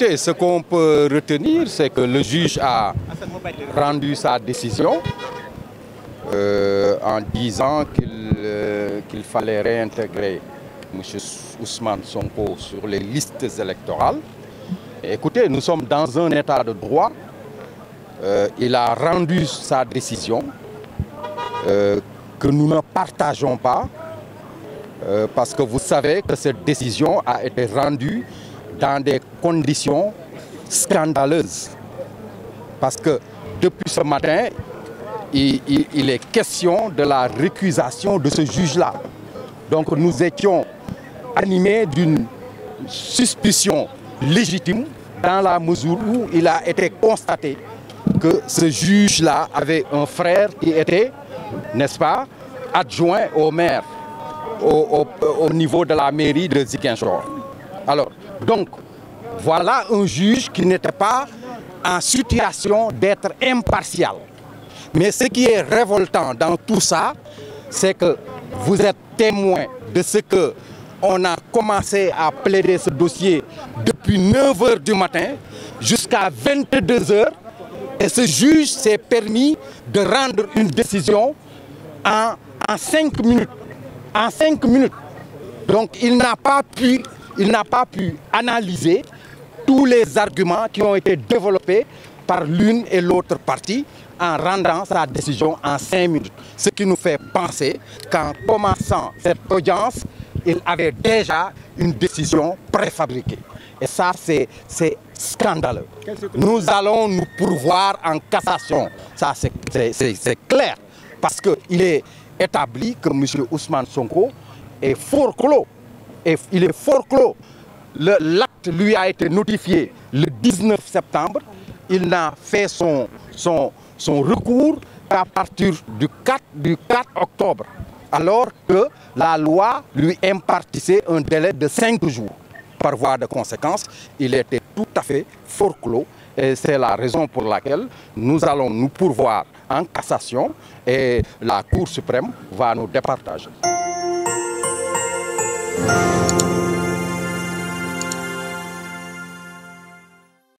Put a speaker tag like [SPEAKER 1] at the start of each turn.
[SPEAKER 1] Ce qu'on peut retenir, c'est que le juge a rendu sa décision euh, en disant qu'il euh, qu'il fallait réintégrer M. Ousmane Sonko sur les listes électorales. Écoutez, nous sommes dans un état de droit. Euh, il a rendu sa décision que nous ne partageons pas parce que vous savez que cette décision a été rendue dans des conditions scandaleuses. Parce que depuis ce matin, il, est question de la récusation de ce juge-là. Donc nous étions animés d'une suspicion légitime dans la mesure où il a été constaté que ce juge-là avait un frère qui était, n'est-ce pas, adjoint au maire au, au, au, niveau de la mairie de Ziguinchor. Alors, donc, voilà un juge qui n'était pas en situation d'être impartial. Mais ce qui est révoltant dans tout ça, c'est que vous êtes témoin de ce que on a commencé à plaider ce dossier depuis 9 heures du matin jusqu'à 22 heures. Et ce juge s'est permis de rendre une décision en, en 5 minutes. En 5 minutes. Donc il n'a pas pu, il n'a pas pu analyser tous les arguments qui ont été développés par l'une et l'autre partie en rendant sa décision en 5 minutes. Ce qui nous fait penser qu'en commençant cette audience, il avait déjà une décision préfabriquée. Et ça, c'est scandaleux. Nous allons nous pourvoir en cassation. Ça, c'est clair. Parce qu'il est établi que M. Ousmane Sonko est fort clos. Il est fort clos. L'acte lui a été notifié le 19 septembre. Il n'a fait son, son, son recours qu'à partir du 4, du 4 octobre. Alors que la loi lui impartissait un délai de 5 jours. Par voie de conséquence, il était tout à fait forclos et c'est la raison pour laquelle nous allons nous pourvoir en cassation et la Cour suprême va nous départager.